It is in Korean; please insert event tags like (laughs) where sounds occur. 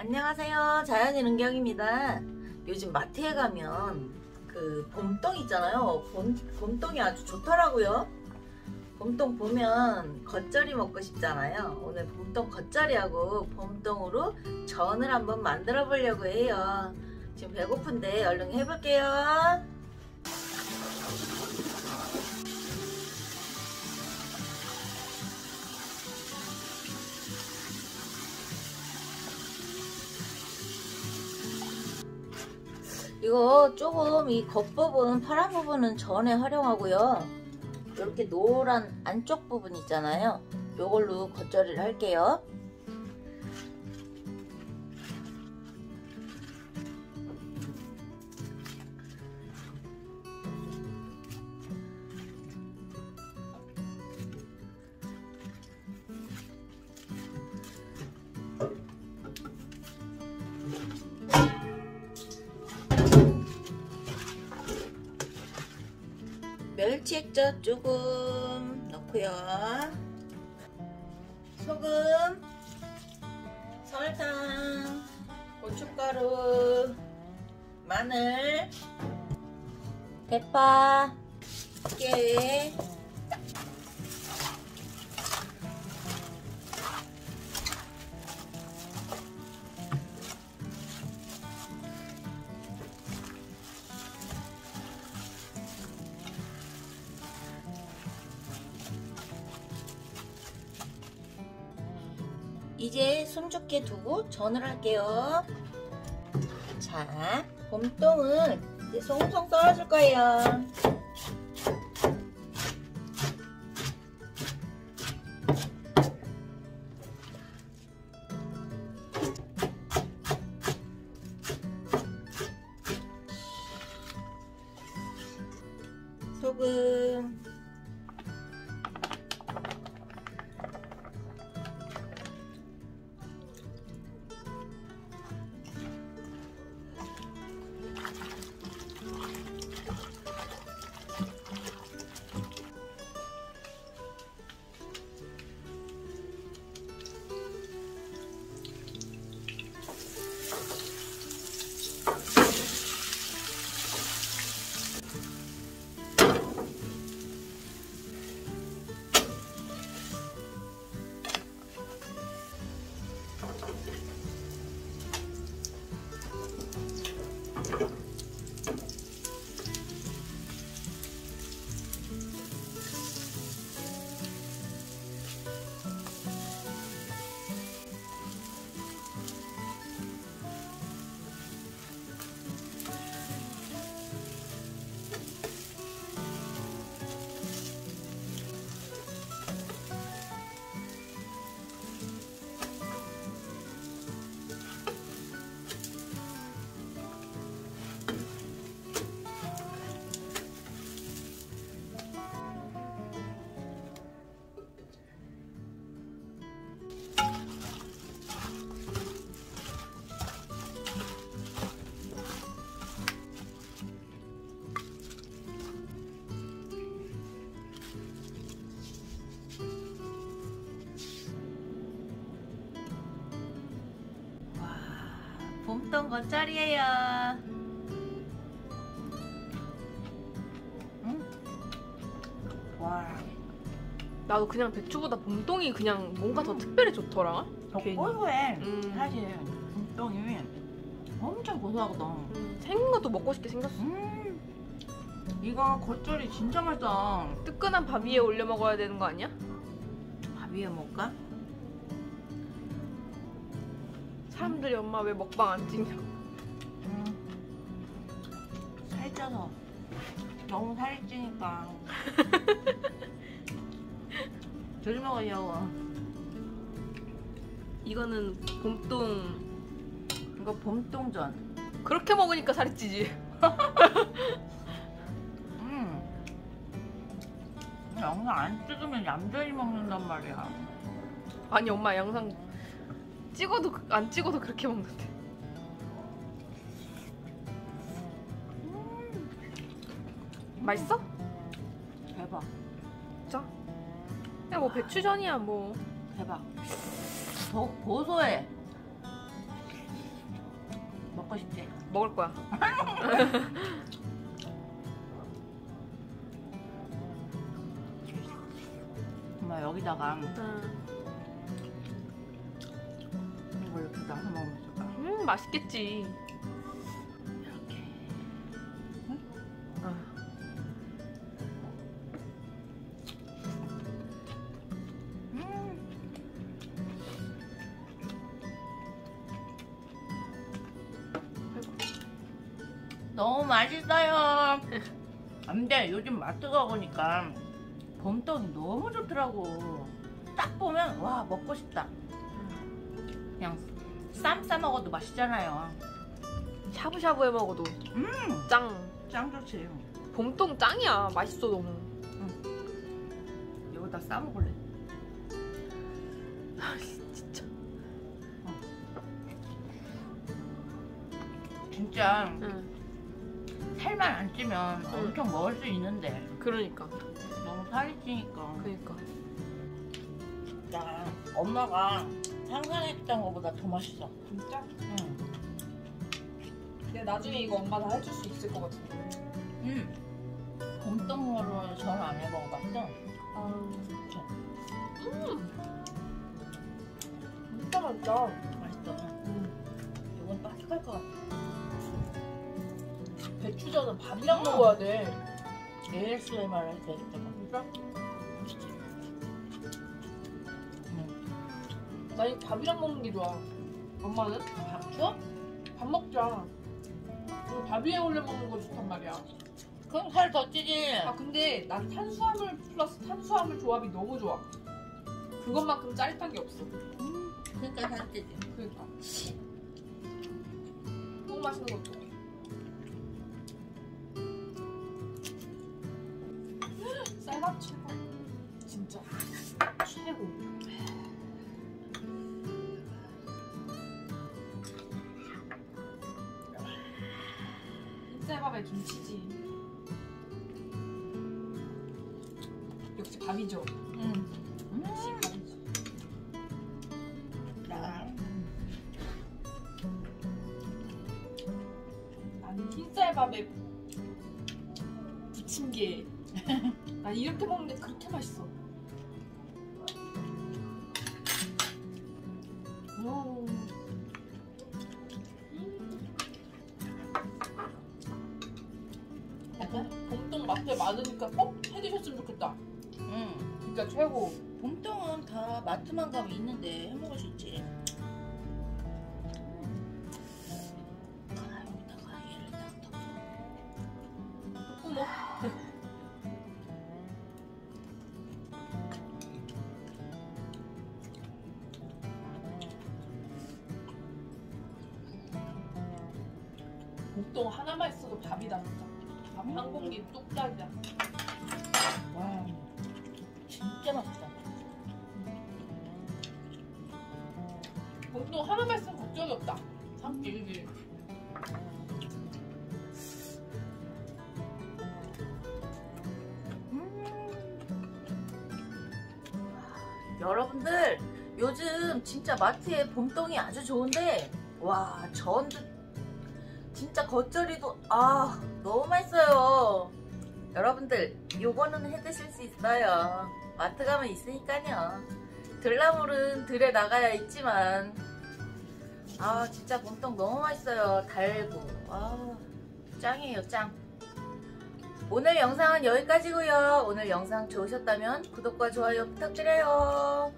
안녕하세요. 자연인 은경입니다. 요즘 마트에 가면 그 봄동 있잖아요. 봄, 봄동이 아주 좋더라고요. 봄동 보면 겉절이 먹고 싶잖아요. 오늘 봄동 겉절이하고 봄동으로 전을 한번 만들어 보려고 해요. 지금 배고픈데 얼른 해볼게요 이거 조금 이 겉부분 파란 부분은 전에 활용하고요. 이렇게 노란 안쪽 부분 있잖아요. 이걸로 겉절이를 할게요 멸치 액젓 조금 넣고요. 소금 설탕 고춧가루 마늘 대파 깨 이제 손쉽게 두고 전을 할게요. 자, 봄동은 이제 송송 썰어줄 거예요. 봄동 겉절이에요. 음. 와, 나도 그냥 배추보다 봄동이 그냥 뭔가 더 특별히 좋더라. 더. 고소해. 음. 사실 봄동이 엄청 고소하거든. 음, 생긴 것도 먹고 싶게 생겼어. 음, 이거 겉절이 진짜 맛있다. 뜨끈한 밥 위에 올려 먹어야 되는 거 아니야? 밥 위에 먹을까? 사람들이 엄마 왜 먹방 안 찍냐? 음. 살쪄서 너무 살이 찌니까 (laughs) 덜 먹으려고 이거는 봄동 이거 봄동전 그렇게 먹으니까 살이 찌지. (laughs) 음. 영상 안 찍으면 얌전히 먹는단 말이야 아니 엄마 영상 찍어도 그- 안 찍어도 그렇게 먹는데. 맛있어? 대박 진짜? 야 뭐 배추전이야 뭐. 대박 더 고소해 먹고 싶지? 먹을 거야. (laughs) 엄마 여기다가 음, 맛있겠지. 이렇게. 아, 음. 너무 맛있어요. 근데 요즘 마트 가보니까 봄떡이 너무 좋더라고. 딱 보면 와 먹고 싶다. 그냥 쌈 싸 먹어도 맛있잖아요. 샤브샤브 해 먹어도 음, 짱. 짱 좋지. 봄동 짱이야. 맛있어 너무. 여기다 싸 먹을래. 아, 진짜. 진짜 응. 살만 안 찌면 엄청 먹을 수 있는데 그러니까. 너무 살이 찌니까. 그러니까. 야, 엄마가 상상했던 것보다 더 맛있어. 진짜? 응. 근데 나중에 이거 엄마 다 해줄 수 있을 것 같은데. 응. 곰떡으로 전안 해먹어봤어. 아. 진짜 맛있다. 맛있어. 음. 이건 바삭할 것 같아. 배추전은 밥이랑 먹어야 돼. ASMR 해도 되겠다. 진짜? 이거 밥이랑 먹는 게 좋아. 엄마는? 밥 줘? 밥 먹자. 이거 밥 위에 올려 먹는 거 좋단 말이야. 그럼 살 더 찌지. 아 근데 난 탄수화물 플러스 탄수화물 조합이 너무 좋아. 그것만큼 짜릿한 게 없어. 그러니까 살 찌지. 그러니까. 너무 맛있는 것도. 쌀밥에 김치지. 역시 밥이죠. 응. 음. 역시 밥이죠. 야. 나는 흰쌀밥에 부침개. (laughs) 난 이렇게 먹는데 그렇게 맛있어. 마트에 많으니까 꼭 해드셨으면 좋겠다. 응. 진짜 최고. 봄떡은 다 마트만 가면 있는데 해 먹을 수 있지. 아, 여기다가 얘를 딱 덮어. 어머. (laughs) 봄동 하나만 있어도 밥이다 진짜. 밥한 공기 뚝딱이야. 와, 진짜 맛있다. 봄동 하나만 있으면 걱정이 없다. 삼기 그지? 여러분들 요즘 진짜 마트에 봄동이 아주 좋은데 와 전도 진짜 겉절이도 아 너무 맛있어요. 여러분들 요거는 해드실 수 있어요. 마트 가면 있으니까요. 들나물은 들에 나가야 있지만 아 진짜 봄동 너무 맛있어요. 달고. 아 짱이에요 짱. 오늘 영상은 여기까지고요. 오늘 영상 좋으셨다면 구독과 좋아요 부탁드려요